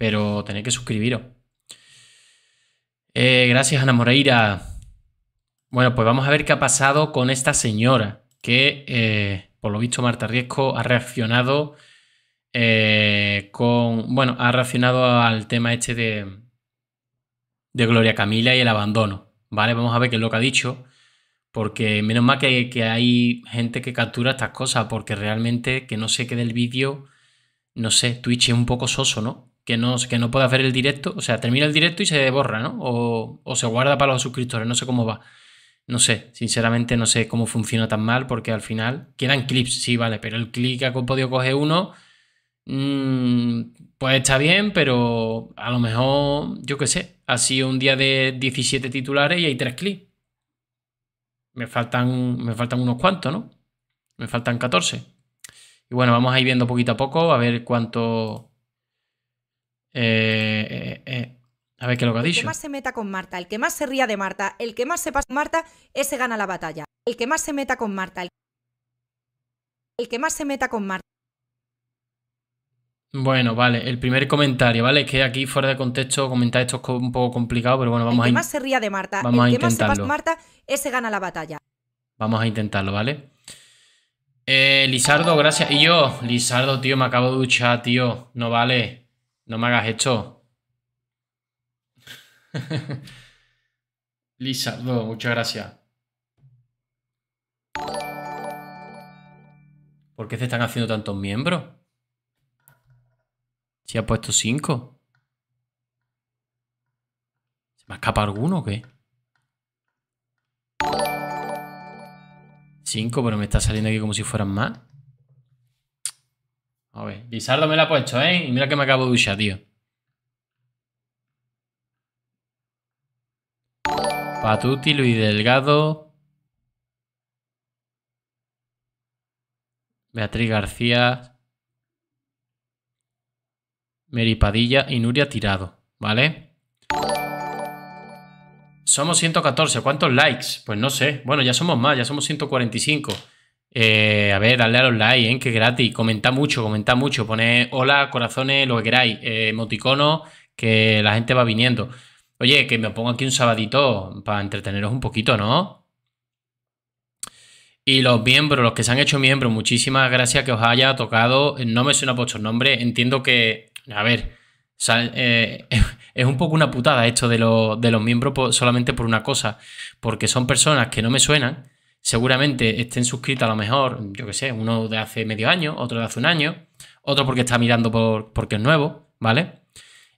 Pero tenéis que suscribiros. Eh, gracias, Ana Moreira. Bueno, pues vamos a ver qué ha pasado con esta señora, que eh, por lo visto Marta Riesco ha reaccionado eh, con, bueno, ha reaccionado al tema este de, de Gloria Camila y el abandono, ¿vale? Vamos a ver qué es lo que ha dicho, porque menos mal que, que hay gente que captura estas cosas, porque realmente que no se quede el vídeo, no sé, Twitch es un poco soso, ¿no? Que no, que no pueda ver el directo, o sea, termina el directo y se borra, ¿no? O, se guarda para los suscriptores, no sé cómo va. No sé, sinceramente no sé cómo funciona tan mal porque al final quedan clips, sí, vale, pero el clic ha podido coger uno, mmm, pues está bien, pero a lo mejor, yo qué sé, ha sido un día de 17 titulares y hay 3 clics. Me faltan, me faltan unos cuantos, ¿no? Me faltan 14. Y bueno, vamos a ir viendo poquito a poco a ver cuánto... Eh, eh, eh, a ver qué es lo que ha dicho. El que más se meta con Marta, el que más se ría de Marta, el que más sepa Marta, ese gana la batalla. El que más se meta con Marta, el, el que más se meta con Marta. Bueno, vale, el primer comentario, ¿vale? Es que aquí fuera de contexto comentar esto es un poco complicado, pero bueno, vamos el que a... más se ría de Marta, vamos el a que más sepa intentarlo. Marta, ese gana la batalla. Vamos a intentarlo, ¿vale? Eh, Lizardo, gracias. Y yo, Lizardo, tío, me acabo de duchar, tío. No vale. No me hagas esto. Lizardo, muchas gracias. ¿Por qué se están haciendo tantos miembros? Si ha puesto 5. ¿Se me escapa alguno o qué? 5, pero me está saliendo aquí como si fueran más. A ver, Lizardo me la ha puesto, ¿eh? Y mira que me acabo de duchar, tío. Patuti, Luis Delgado. Beatriz García. Mary Padilla y Nuria Tirado, ¿vale? Somos 114. ¿Cuántos likes? Pues no sé. Bueno, ya somos más, ya somos 145. Eh, a ver, dadle a los likes, ¿eh? que es gratis. Comentad mucho, comentad mucho. Poned hola, corazones, lo que queráis. Eh, emoticonos, que la gente va viniendo. Oye, que me pongo aquí un sabadito para entreteneros un poquito, ¿no? Y los miembros, los que se han hecho miembros, muchísimas gracias que os haya tocado. No me suena vuestro nombre. Entiendo que, a ver, eh, es un poco una putada esto de, lo- de los miembros solamente por una cosa. Porque son personas que no me suenan. Seguramente estén suscritos a lo mejor, yo qué sé, uno de hace medio año, otro de hace un año, otro porque está mirando por, porque es nuevo, ¿vale?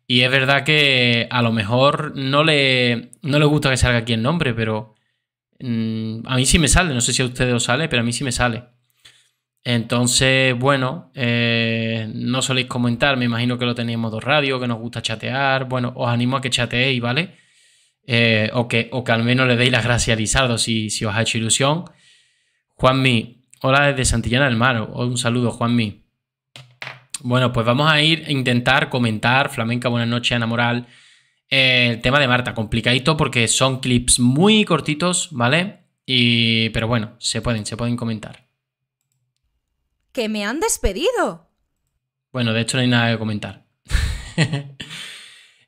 Y es verdad que a lo mejor no le, no le gusta que salga aquí el nombre, pero mm, a mí sí me sale. No sé si a ustedes os sale, pero a mí sí me sale. Entonces, bueno, eh, no soléis comentar. Me imagino que lo tenéis en modo radio, que nos gusta chatear. Bueno, os animo a que chateéis, ¿vale? Eh, o, que, o que al menos le deis las gracias a Lizardo si, si os ha hecho ilusión. Juanmi, hola desde Santillana del Mar. Un saludo, Juanmi. Bueno, pues vamos a ir a intentar comentar, Flamenca, buenas noches, Ana Moral, eh, el tema de Marta, complicadito porque son clips muy cortitos, ¿vale? Y, pero bueno, se pueden, se pueden comentar. ¡Que me han despedido! Bueno, de hecho no hay nada que comentar.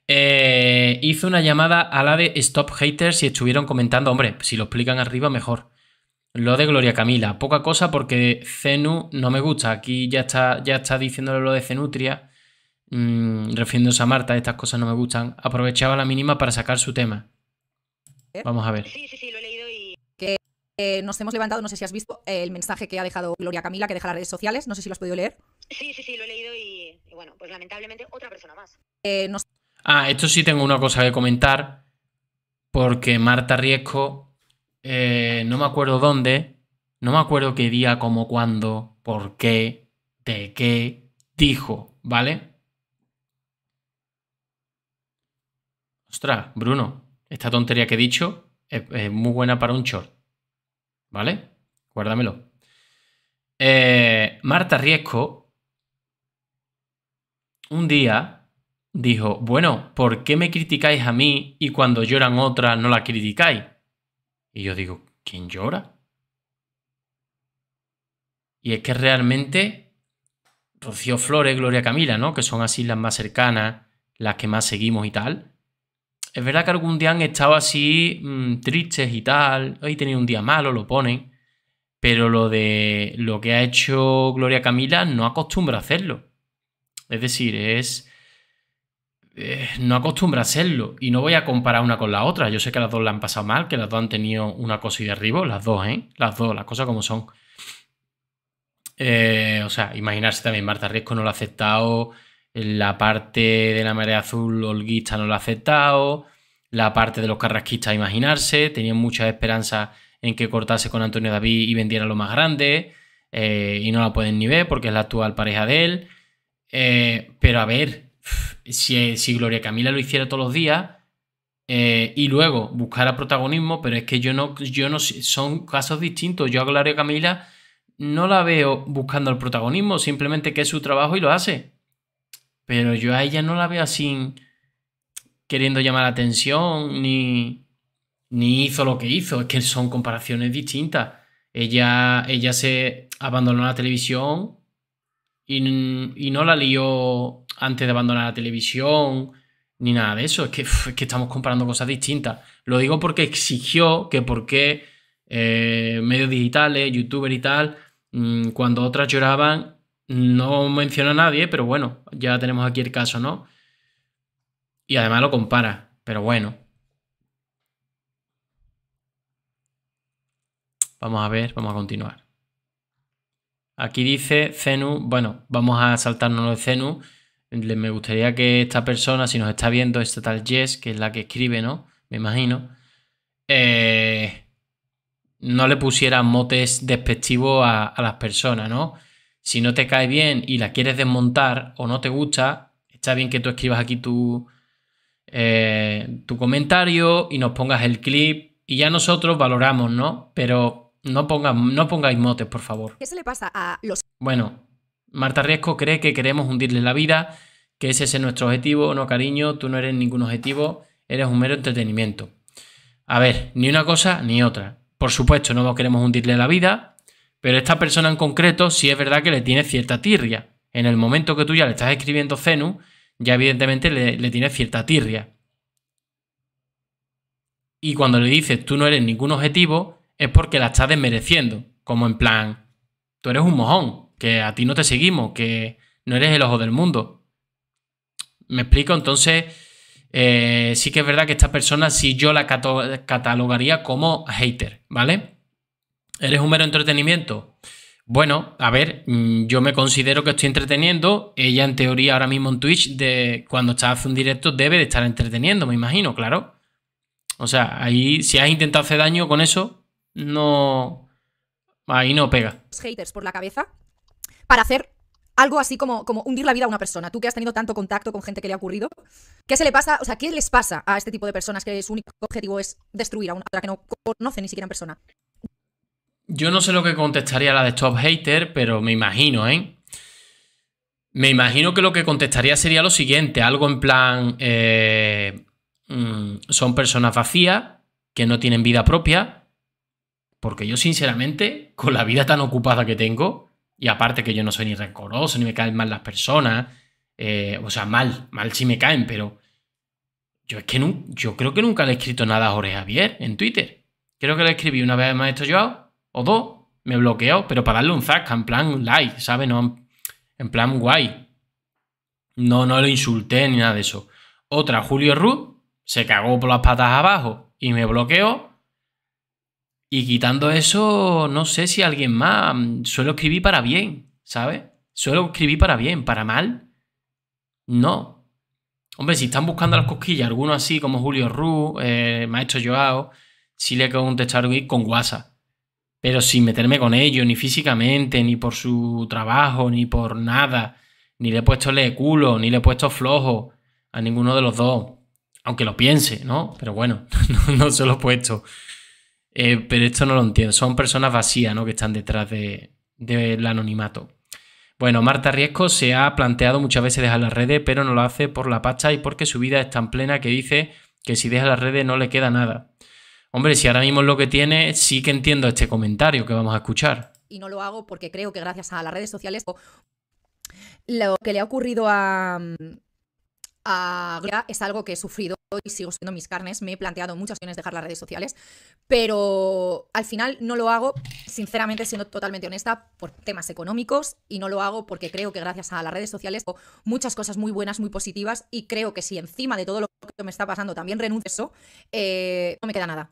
Eh, hizo una llamada a la de Stop Haters y estuvieron comentando, hombre, si lo explican arriba mejor. Lo de Gloria Camila, poca cosa porque Cenu no me gusta. Aquí ya está, ya está diciéndole lo de Cenutria, mm, refiriéndose a Marta, estas cosas no me gustan. Aprovechaba la mínima para sacar su tema. Vamos a ver. Sí, sí, sí, lo he leído y Eh, nos hemos levantado, no sé si has visto el mensaje que ha dejado Gloria Camila, que deja las redes sociales, no sé si lo has podido leer. sí, sí, sí, lo he leído y, y bueno, pues lamentablemente otra persona más. Eh, nos Ah, esto sí tengo una cosa que comentar. Porque Marta Riesco, eh, no me acuerdo dónde, no me acuerdo qué día, cómo, cuándo, por qué, de qué, dijo, ¿vale? Ostras, Bruno, esta tontería que he dicho es, muy buena para un short, ¿vale? Guárdamelo. Eh, Marta Riesco, un día dijo, bueno, ¿por qué me criticáis a mí y cuando lloran otras no la criticáis? Y yo digo, ¿quién llora? Y es que realmente Rocío Flores, Gloria Camila, ¿no? Que son así las más cercanas, las que más seguimos y tal. Es verdad que algún día han estado así mm, tristes y tal. Hoy tenido un día malo, lo ponen. Pero lo de lo que ha hecho Gloria Camila no acostumbra a hacerlo. Es decir, es. Eh, no acostumbra a hacerlo. Y no voy a comparar una con la otra. Yo sé que las dos la han pasado mal, que las dos han tenido una cosa y derribo. Las dos, ¿eh? Las dos, las cosas como son. Eh, o sea, imaginarse también, Marta Riesco no lo ha aceptado. La parte de la marea azul holguista no lo ha aceptado. La parte de los carrasquistas, imaginarse. Tenían muchas esperanzas en que cortase con Antonio David y vendiera lo más grande. eh, y no la pueden ni ver porque es la actual pareja de él. Pero a ver, si, si Gloria Camila lo hiciera todos los días eh, y luego buscara protagonismo, pero es que yo no, yo no son casos distintos. Yo a Gloria Camila no la veo buscando el protagonismo, simplemente que es su trabajo y lo hace. Pero yo a ella no la veo así queriendo llamar la atención, ni, ni hizo lo que hizo. Es que son comparaciones distintas. Ella, ella se abandonó la televisión y, no la lió antes de abandonar la televisión, ni nada de eso. Es que, uf, es que estamos comparando cosas distintas. Lo digo porque exigió que por qué eh, medios digitales, youtubers y tal, mm, cuando otras lloraban, no menciona a nadie, pero bueno, ya tenemos aquí el caso, ¿no? Y además lo compara, pero bueno. Vamos a ver, vamos a continuar. Aquí dice Zenu, bueno, vamos a saltarnos lo de Zenu. Me gustaría que esta persona, si nos está viendo, esta tal Jess, que es la que escribe, ¿no? Me imagino. eh, no le pusiera motes despectivos a, a las personas, ¿no? Si no te cae bien y la quieres desmontar o no te gusta, está bien que tú escribas aquí tu, eh, tu comentario y nos pongas el clip y ya nosotros valoramos, ¿no? Pero no, pongas, no pongáis motes, por favor. ¿Qué se le pasa a los Bueno, Marta Riesco cree que queremos hundirle la vida, que ese es nuestro objetivo. No, cariño, tú no eres ningún objetivo, eres un mero entretenimiento. A ver, ni una cosa ni otra. Por supuesto, no queremos hundirle la vida, pero esta persona en concreto sí es verdad que le tiene cierta tirria. En el momento que tú ya le estás escribiendo Zenu, ya evidentemente le, le tiene cierta tirria. Y cuando le dices tú no eres ningún objetivo, es porque la estás desmereciendo. Como en plan, tú eres un mojón, que a ti no te seguimos, que no eres el ojo del mundo. ¿Me explico? Entonces, eh, sí que es verdad que esta persona sí yo la catalogaría como hater, ¿vale? ¿Eres un mero entretenimiento? Bueno, a ver, mm, yo me considero que estoy entreteniendo. Ella, en teoría, ahora mismo en Twitch, de, cuando está hace un directo, debe de estar entreteniendo, me imagino, claro. O sea, ahí, si has intentado hacer daño con eso, no. Ahí no pega. haters por la cabeza para hacer algo así como, como hundir la vida a una persona? Tú que has tenido tanto contacto con gente que le ha ocurrido, ¿qué se le pasa? O sea, ¿qué les pasa a este tipo de personas que su único objetivo es destruir a una otra que no conoce ni siquiera en persona? Yo no sé lo que contestaría la de Stop Hater, pero me imagino, ¿eh? Me imagino que lo que contestaría sería lo siguiente, algo en plan, eh, mm, son personas vacías, que no tienen vida propia, porque yo sinceramente, con la vida tan ocupada que tengo, y aparte que yo no soy ni rencoroso, ni me caen mal las personas, eh, o sea, mal, mal sí me caen, pero yo es que yo creo que nunca le he escrito nada a Jorge Javier en Twitter. Creo que le escribí una vez al maestro Joao, o dos, me bloqueó, pero para darle un zasca, en plan like, ¿sabes? No, en plan guay. No, no lo insulté ni nada de eso. Otra, Julio Ruth, se cagó por las patas abajo y me bloqueó. Y quitando eso, no sé si alguien más. mm, Suelo escribir para bien, ¿sabes? Suelo escribir para bien, para mal. No. Hombre, si están buscando las cosquillas, algunos así como Julio Ru, eh, Maestro Joao, sí le contestaron con WhatsApp. Pero sin meterme con ellos, ni físicamente, ni por su trabajo, ni por nada. Ni le he puesto le culo, ni le he puesto flojo a ninguno de los dos. Aunque lo piense, ¿no? Pero bueno, no, no se lo he puesto. Eh, pero esto no lo entiendo. Son personas vacías, ¿no? Que están detrás de- del anonimato. Bueno, Marta Riesco se ha planteado muchas veces dejar las redes, pero no lo hace por la pacha y porque su vida es tan plena que dice que si deja las redes no le queda nada. Hombre, si ahora mismo es lo que tiene, sí que entiendo este comentario que vamos a escuchar. Y no lo hago porque creo que gracias a las redes sociales lo que le ha ocurrido a, a es algo que he sufrido y sigo sufriendo mis carnes. Me he planteado muchas ocasiones dejar las redes sociales, pero al final no lo hago, sinceramente, siendo totalmente honesta, por temas económicos y no lo hago porque creo que gracias a las redes sociales muchas cosas muy buenas, muy positivas y creo que si encima de todo lo que me está pasando también renuncio eh, no me queda nada.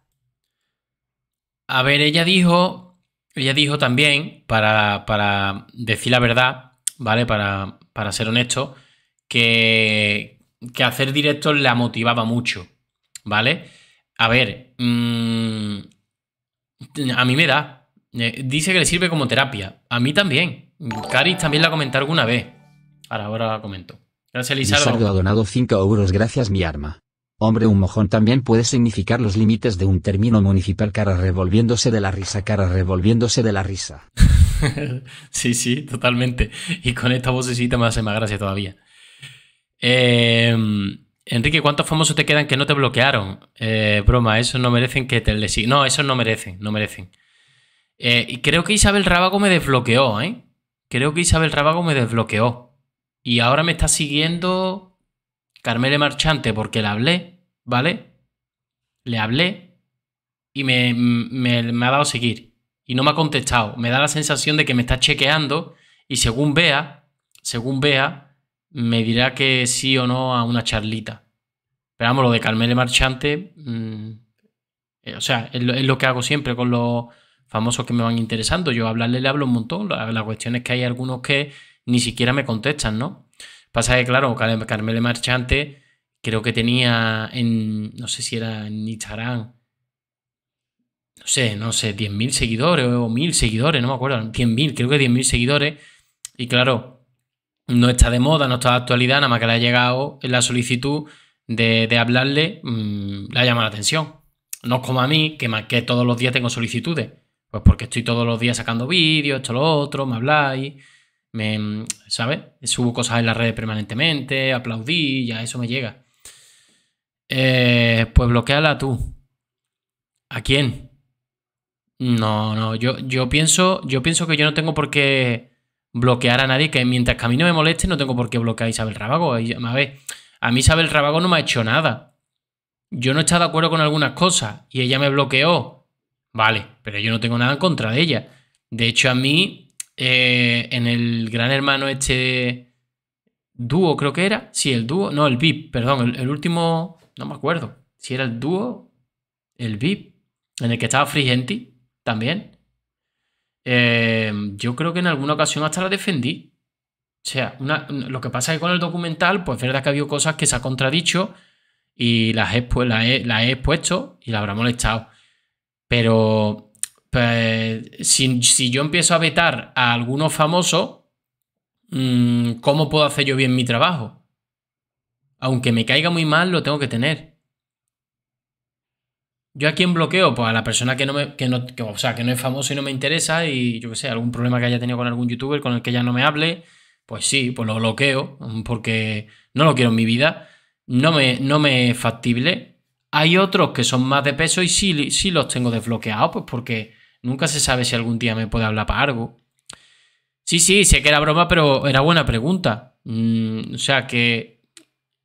A ver, ella dijo, ella dijo también, para, para decir la verdad, ¿vale? Para, para ser honesto, que, que hacer directos la motivaba mucho, ¿vale? A ver, mm, a mí me da. Eh, dice que le sirve como terapia. A mí también. Caris también la comenté alguna vez. Ahora, ahora la comento. Gracias, Lizardo. ha donado 5 euros gracias mi arma. Hombre, un mojón también puede significar los límites de un término municipal cara revolviéndose de la risa, cara revolviéndose de la risa. sí, sí, totalmente. Y con esta vocecita me hace más gracia todavía. Eh, Enrique, ¿cuántos famosos te quedan que no te bloquearon? Eh, broma, esos no merecen que te le No, esos no merecen, no merecen. Eh, y creo que Isabel Rábago me desbloqueó, ¿eh? Creo que Isabel Rábago me desbloqueó. Y ahora me está siguiendo Carmele Marchante porque le hablé, ¿vale? Le hablé y me, me ha dado seguir. Y no me ha contestado. Me da la sensación de que me está chequeando y según vea, según vea, me dirá que sí o no a una charlita. Pero vamos, lo de Carmele Marchante, mm, eh, o sea, es lo, que hago siempre con los famosos que me van interesando. Yo hablarle le hablo un montón. La, cuestión es que hay algunos que ni siquiera me contestan, ¿no? Pasa que, claro, Carmele Marchante creo que tenía en, no sé si era en Instagram, no sé, no sé, 10.000 seguidores o 1.000 seguidores, no me acuerdo, 10.000, creo que 10.000 seguidores. Y claro, no está de moda, no está de actualidad, nada más que le ha llegado la solicitud de, hablarle, mmm, le ha llamado la atención. No es como a mí, que, que todos los días tengo solicitudes. Pues porque estoy todos los días sacando vídeos, esto, lo otro, me habláis, me, ¿sabes? Subo cosas en las redes permanentemente, aplaudí, ya eso me llega. Eh, pues bloqueala tú. ¿A quién? No, no, yo, yo, pienso, yo pienso que yo no tengo por qué bloquear a nadie, que mientras que a mí no me moleste, no tengo por qué bloquear a Isabel Rábago. A ver, a mí Isabel Rábago no me ha hecho nada. Yo no he estado de acuerdo con algunas cosas y ella me bloqueó. Vale, pero yo no tengo nada en contra de ella. De hecho, a mí, eh, en el Gran Hermano este dúo, creo que era. Sí, el dúo. No, el VIP, perdón. El, último, no me acuerdo. Si era el dúo, el VIP, en el que estaba Frigenti también. Em, yo creo que en alguna ocasión hasta la defendí. O sea, lo que pasa es que con el documental, pues es verdad que ha habido cosas que se ha contradicho y las he, pues, las he, expuesto y la habrá molestado. Pero pues, si, yo empiezo a vetar a algunos famosos, mm, ¿cómo puedo hacer yo bien mi trabajo? Aunque me caiga muy mal, lo tengo que tener. ¿Yo a quién bloqueo? Pues a la persona que no me, que no, o sea, que no es famoso y no me interesa y yo qué sé, algún problema que haya tenido con algún youtuber con el que ya no me hable, pues sí, pues lo bloqueo porque no lo quiero en mi vida, no me, no me es factible. Hay otros que son más de peso y sí, sí los tengo desbloqueados, pues porque nunca se sabe si algún día me puede hablar para algo. Sí, sí, sé que era broma, pero era buena pregunta. Mm, o sea que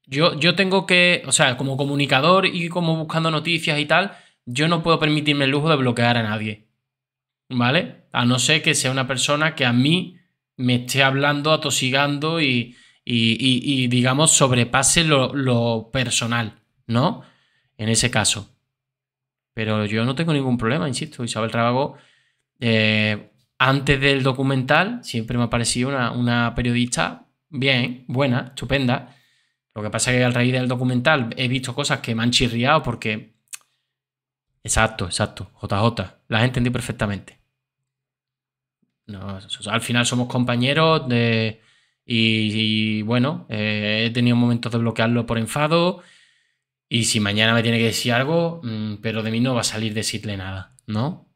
yo, yo tengo que, o sea, como comunicador y como buscando noticias y tal, yo no puedo permitirme el lujo de bloquear a nadie. ¿Vale? A no ser que sea una persona que a mí me esté hablando, atosigando y, y, digamos, sobrepase lo, personal, ¿no? En ese caso. Pero yo no tengo ningún problema, insisto. Isabel Rábago, eh, antes del documental, siempre me ha parecido una, una periodista bien, buena, estupenda. Lo que pasa es que al raíz del documental he visto cosas que me han chirriado porque... Exacto, exacto. JJ. Las entendí perfectamente. al final somos compañeros de... Y, bueno, eh, he tenido momentos de bloquearlo por enfado. Y si mañana me tiene que decir algo, mm, pero de mí no va a salir decirle nada, ¿no?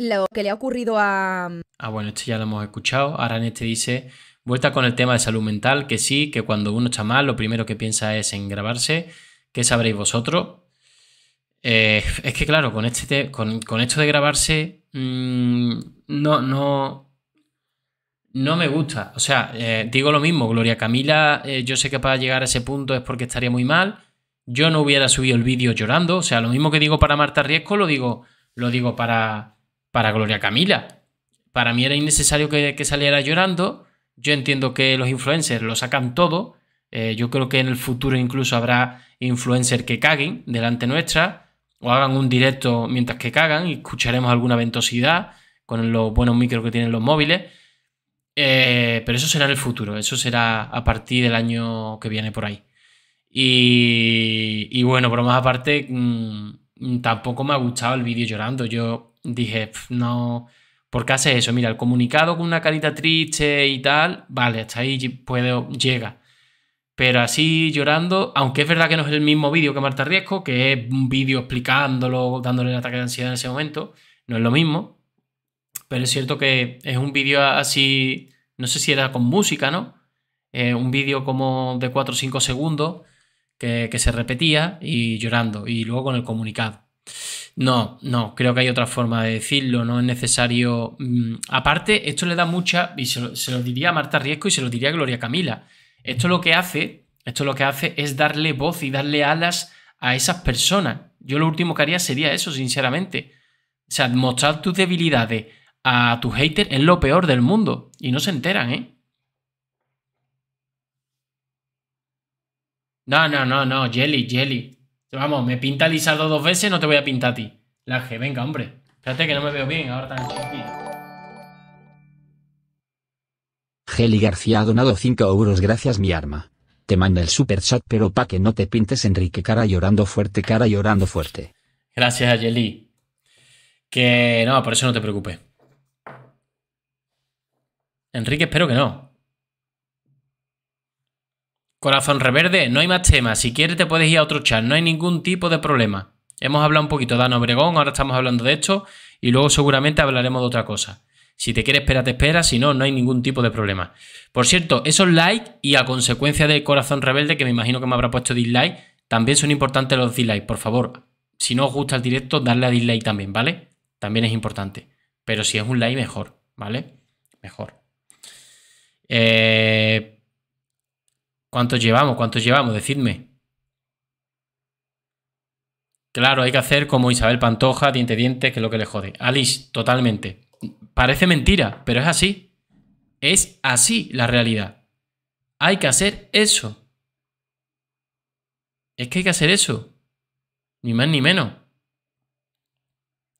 Lo que le ha ocurrido a... Ah, bueno, esto ya lo hemos escuchado. Ahora en este dice, vuelta con el tema de salud mental, que sí, que cuando uno está mal, lo primero que piensa es en grabarse. ¿Qué sabréis vosotros? Eh, es que claro, con, este con, esto de grabarse, mm, no, no, no me gusta. O sea, eh, digo lo mismo, Gloria Camila, eh, yo sé que para llegar a ese punto es porque estaría muy mal. Yo no hubiera subido el vídeo llorando. O sea, lo mismo que digo para Marta Riesco, lo digo, lo digo para, para Gloria Camila. Para mí era innecesario que, saliera llorando. Yo entiendo que los influencers lo sacan todo. Eh, yo creo que en el futuro incluso habrá influencers que caguen delante nuestra o hagan un directo mientras que cagan y escucharemos alguna ventosidad con los buenos micros que tienen los móviles. Eh, pero eso será en el futuro, eso será a partir del año que viene por ahí. Y, y bueno, más aparte, mmm, tampoco me ha gustado el vídeo llorando. Yo dije, no, ¿por qué hace eso? Mira, el comunicado con una carita triste y tal, vale, hasta ahí puedo, llega. Pero así llorando, aunque es verdad que no es el mismo vídeo que Marta Riesco, que es un vídeo explicándolo, dándole el ataque de ansiedad en ese momento, no es lo mismo. Pero es cierto que es un vídeo así, no sé si era con música, ¿no? Eh, un vídeo como de 4 o 5 segundos que, que, se repetía y llorando, y luego con el comunicado. No, no, creo que hay otra forma de decirlo, no es necesario... Mm, aparte, esto le da mucha, y se lo, diría a Marta Riesco y se lo diría a Gloria Camila, esto lo que hace, esto lo que hace es darle voz y darle alas a esas personas. Yo lo último que haría sería eso, sinceramente. O sea, mostrar tus debilidades a tu hater es lo peor del mundo. Y no se enteran, ¿eh? No, no, no, no, Jelly, Jelly. Vamos, me pinta Lizardo dos veces, no te voy a pintar a ti. La G, venga, hombre. Espérate que no me veo bien, ahora tan Geli García ha donado 5 euros gracias mi arma. Te manda el super chat pero pa' que no te pintes Enrique cara llorando fuerte, cara llorando fuerte. Gracias a Jelly. Que no, por eso no te preocupes. Enrique, espero que no. Corazón reverde, no hay más temas. Si quieres te puedes ir a otro chat, no hay ningún tipo de problema. Hemos hablado un poquito de Ana Obregón, ahora estamos hablando de esto y luego seguramente hablaremos de otra cosa. Si te quieres esperar, te esperas, si no, no hay ningún tipo de problema. Por cierto, esos likes y a consecuencia del corazón rebelde, que me imagino que me habrá puesto dislike, también son importantes los dislikes. Por favor, si no os gusta el directo, darle a dislike también, ¿vale? También es importante. Pero si es un like, mejor, ¿vale? Mejor. Eh, ¿Cuántos llevamos? ¿Cuántos llevamos? Decidme. Claro, hay que hacer como Isabel Pantoja, diente diente, que es lo que le jode. Alice, totalmente. Parece mentira, pero es así. Es así la realidad. Hay que hacer eso. Es que hay que hacer eso. Ni más ni menos.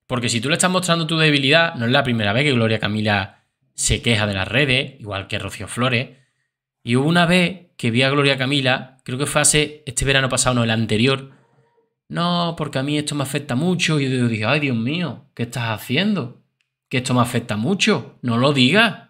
Porque si tú le estás mostrando tu debilidad, no es la primera vez que Gloria Camila se queja de las redes, igual que Rocío Flores. Y hubo una vez que vi a Gloria Camila, creo que fue hace este verano pasado, no, el anterior. No, porque a mí esto me afecta mucho. Y yo dije, ay Dios mío, ¿qué estás haciendo? Que esto me afecta mucho. No lo digas.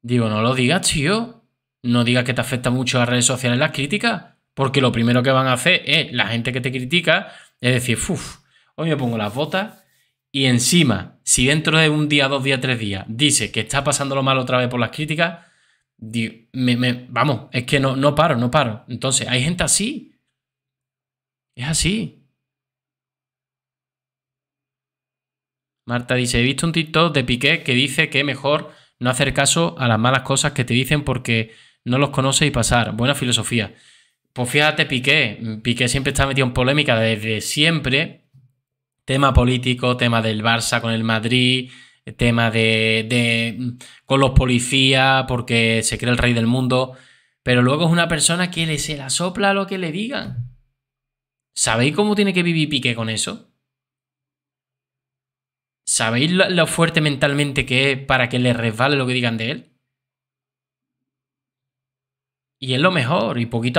Digo, no lo digas, tío. No digas que te afecta mucho a las redes sociales las críticas. Porque lo primero que van a hacer es la gente que te critica, es decir, uff, hoy me pongo las botas y encima, si dentro de un día, dos días, tres días, dice que está pasándolo mal otra vez por las críticas, me, me, vamos, es que no, no paro, no paro. Entonces, hay gente así. Es así. Marta dice, he visto un TikTok de Piqué que dice que mejor no hacer caso a las malas cosas que te dicen porque no los conoces y pasar. Buena filosofía. Pues fíjate, Piqué. Piqué siempre está metido en polémica desde siempre tema político, tema del Barça con el Madrid, tema de, de, con los policías porque se cree el rey del mundo, pero luego es una persona que le se la sopla lo que le digan. ¿Sabéis cómo tiene que vivir Piqué con eso? ¿Sabéis lo, lo fuerte mentalmente que es para que le resbale lo que digan de él? Y es lo mejor, y poquito a